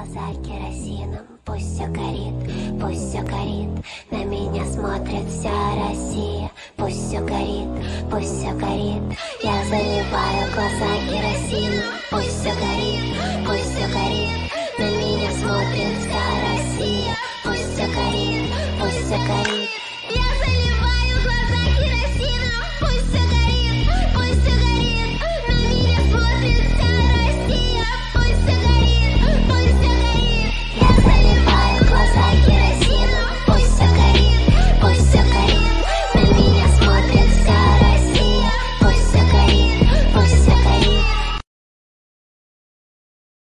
глаза керосином ну, Пусть все горит, пусть все горит. На меня смотрит вся Россия Пусть все горит, пусть все горит. Я заливаю глаза керосином Пусть все горит, пусть все горит. На меня смотрит вся Россия Пусть все горит, пусть все горит.